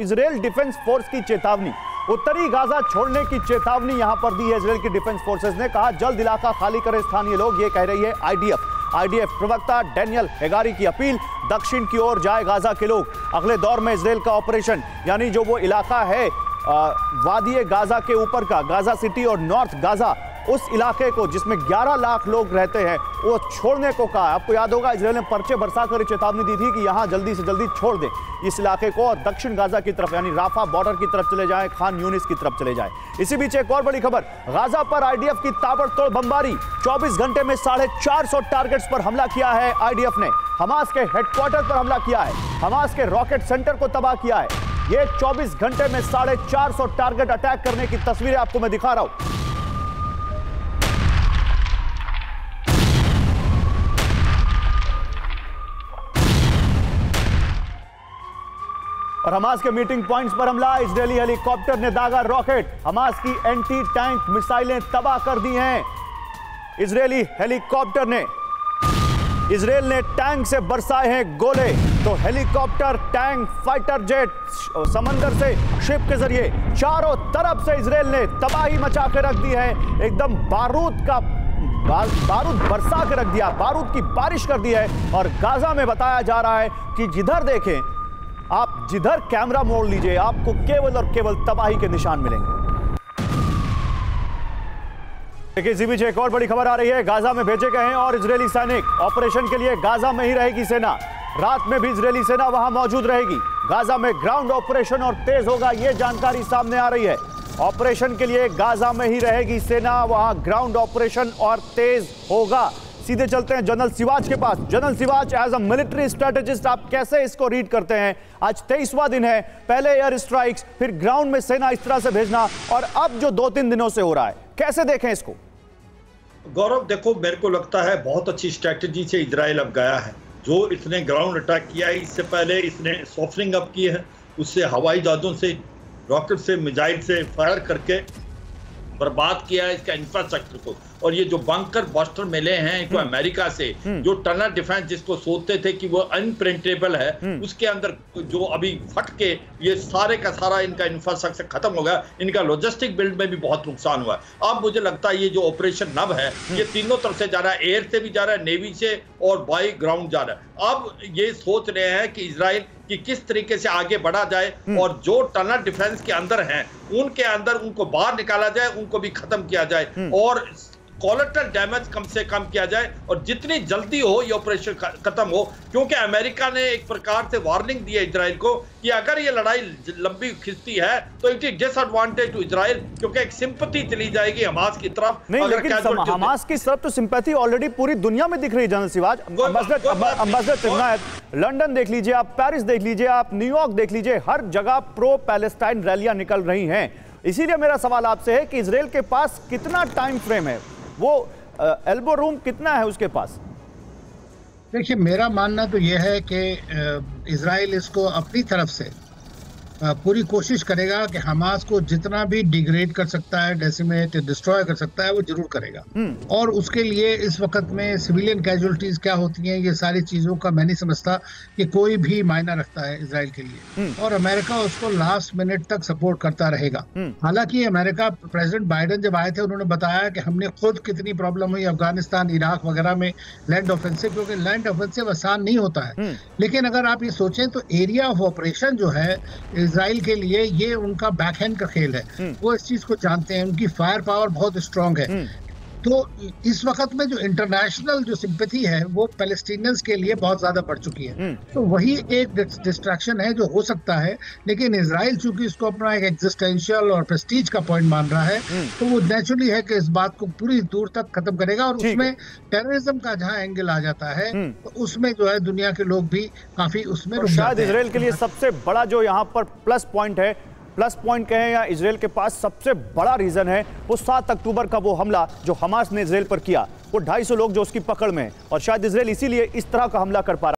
Israel defence force की चेतावनी। उत्तरी गाजा छोड़ने की चेतावनी यहाँ पर दी है इसराइल की डिफेंस फोर्सेस ने। कहा, जल्द इलाका खाली करें स्थानीय लोग, ये कह रही है आईडीएफ। आईडीएफ प्रवक्ता डैनियल हेगारी की अपील, दक्षिण की ओर जाए गाजा के लोग। अगले दौर में इसराइल का ऑपरेशन, यानी जो वो इलाका है वादी गाजा के ऊपर का, गाजा सिटी और नॉर्थ गाजा उस इलाके को जिसमें 11 लाख लोग रहते हैं, वो छोड़ने को कहा। आपको याद होगा इसराइल ने पर्चे बरसा कर चेतावनी दी थी कि यहाँ जल्दी से जल्दी छोड़ दें। इस इलाके को और दक्षिण गाजा की तरफ़, यानी राफा बॉर्डर की तरफ़ चले जाएँ, खान यूनिस की तरफ़ चले जाएँ। इसी बीच एक और बड़ी खबर, गाजा पर आईडीएफ की ताबड़तोड़ बमबारी। 24 घंटे में साढ़े चार टारगेट्स पर हमला किया है आईडीएफ ने। हमास के हेडक्वार्टर पर हमला किया है। हमास के रॉकेट सेंटर को तबाह किया है। ये 24 घंटे में साढ़े चार टारगेट अटैक करने की तस्वीरें आपको मैं दिखा रहा हूँ। और हमास के मीटिंग पॉइंट्स पर हमला। इसराइली हेलीकॉप्टर ने दागा रॉकेट हमास की एंटी टैंक मिसाइलें तबाह कर दी हैं। इसराइली हेलीकॉप्टर ने इसराइल ने टैंक से बरसाए हैं गोले। तो हेलीकॉप्टर टैंक फाइटर जेट समंदर से शिप के ज़रिए चारों तरफ़ से इसराइल ने तबाही मचा के रख दी है। एकदम बारूद का बारूद बरसा के रख दिया। बारूद की बारिश कर दी है। और गाजा में बताया जा रहा है कि जिधर देखें आप जिधर कैमरा मोड़ लीजिए, आपको केवल और केवल तबाही के निशान मिलेंगे। देखिए एक और बड़ी खबर आ रही है। गाजा में भेजे गए हैं और इजरायली सैनिक। ऑपरेशन के लिए गाजा में ही रहेगी सेना। रात में भी इजरायली सेना वहाँ मौजूद रहेगी। गाजा में ग्राउंड ऑपरेशन और तेज होगा यह जानकारी सामने आ रही है। ऑपरेशन के लिए गाजा में ही रहेगी सेना। वहाँ ग्राउंड ऑपरेशन और तेज होगा। सीधे चलते हैं जनरल सिवाज के पास। General Siwach as a military strategist आप कैसे इसको रीड करते हैं? आज तेईसवा दिन है, पहले एयर स्ट्राइक्स फिर ग्राउंड में सेना इस तरह से भेजना, और अब जो दो तीन दिनों से हो रहा है, कैसे देखें इसको? गौरव, देखो, मेरे को लगता है बहुत अच्छी स्ट्रेटेजी से इसराइल अब गया है। जो इसने ग्राउंड अटैक किया है, इससे पहले इसने सॉफ्टनिंग अप की है, उससे हवाई जहाजों से रॉकेट से मिजाइल से फायर करके बर्बाद किया है इसका इंफ्रास्ट्रक्चर को और ये जो बंकर बस्टर मिले हैं इनको हम्म। अमेरिका से हम्म। जो टनल डिफेंस जिसको सोचते थे कि वो अनप्रिंटेबल है हम्म। उसके अंदर जो अभी फट के ये सारे का सारा इनका इंफ्रास्ट्रक्चर खत्म हो गया इनका लॉजिस्टिक बिल्ड में भी बहुत नुकसान हुआ अब मुझे लगता है ये जो ऑपरेशन नब है ये तीनों तरफ़ से जा रहा है एयर से भी जा रहा है नेवी से और बाई ग्राउंड जा रहा है अब ये सोच रहे हैं कि इसराइल कि किस तरीके से आगे बढ़ा जाए और जो टनल डिफेंस के अंदर हैं उनके अंदर उनको बाहर निकाला जाए उनको भी खत्म किया जाए और कोलेट्रल डैमेज कम से कम किया जाए और जितनी जल्दी हो ये ऑपरेशन खत्म हो क्योंकि अमेरिका ने एक प्रकार से वार्निंग दी है इसराइल को कि अगर ये लड़ाई लंबी खिंचती है तो it is disadvantage to Israel क्योंकि एक सिंपति चली जाएगी हमास की तरफ़ नहीं लेकिन हमास की तरफ़ तो सिंपैथी ऑलरेडी पूरी दुनिया में दिख रही है जनरल सिवाज। अम्बासडर लंदन देख लीजिए आप पेरिस देख लीजिए आप न्यूयॉर्क देख लीजिए हर जगह प्रो पैलेस्टाइन रैलियाँ निकल रही हैं। इसीलिए मेरा सवाल आपसे है कि इसराइल के पास कितना टाइम फ्रेम है? वो एल्बो रूम कितना है उसके पास? देखिए, मेरा मानना तो यह है कि इसराइल इसको अपनी तरफ़ से पूरी कोशिश करेगा कि हमास को जितना भी डिग्रेड कर सकता है डेसिमेट डिस्ट्रॉय कर सकता है वो ज़रूर करेगा हम्म। और उसके लिए इस वक्त में सिविलियन कैजुअलिटीज क्या होती हैं ये सारी चीज़ों का मैं नहीं समझता कि कोई भी मायना रखता है इसराइल के लिए हम्म। और अमेरिका उसको लास्ट मिनट तक सपोर्ट करता रहेगा हम्म। हालाँकि अमेरिका प्रेसिडेंट बाइडन जब आए थे उन्होंने बताया कि हमने खुद कितनी प्रॉब्लम हुई अफ़गानिस्तान इराक वगैरह में लैंड ऑफेंसिव क्योंकि लैंड ऑफेंसिव आसान नहीं होता है लेकिन अगर आप ये सोचें तो एरिया ऑफ़ ऑपरेशन जो है इसराइल के लिए ये उनका बैकहैंड का खेल है हम्म। वो इस चीज़ को जानते हैं उनकी फायर पावर बहुत स्ट्रांग है हम्म। तो इस वक्त में जो इंटरनेशनल जो सिंपथी है वो पैलेस्टीनियंस के लिए बहुत ज़्यादा बढ़ चुकी है हम्म। तो वही एक डिस्ट्रैक्शन है जो हो सकता है लेकिन इसराइल चूँकि इसको अपना एक एग्जिस्टेंशियल और प्रेस्टीज का पॉइंट मान रहा है हम्म। तो वो नेचुरली है कि इस बात को पूरी दूर तक खत्म करेगा और उसमें टेररिज्म का जहाँ एंगल आ जाता है हम्म। तो उसमें जो है दुनिया के लोग भी काफ़ी उसमें शायद इसराइल के लिए सबसे बड़ा जो यहाँ पर प्लस पॉइंट है प्लस पॉइंट कहें या इसराइल के पास सबसे बड़ा रीजन है, वो सात अक्टूबर का वो हमला जो हमास ने इसराइल पर किया। वो 250 लोग जो उसकी पकड़ में और शायद इसराइल इसीलिए इस तरह का हमला कर पा रहा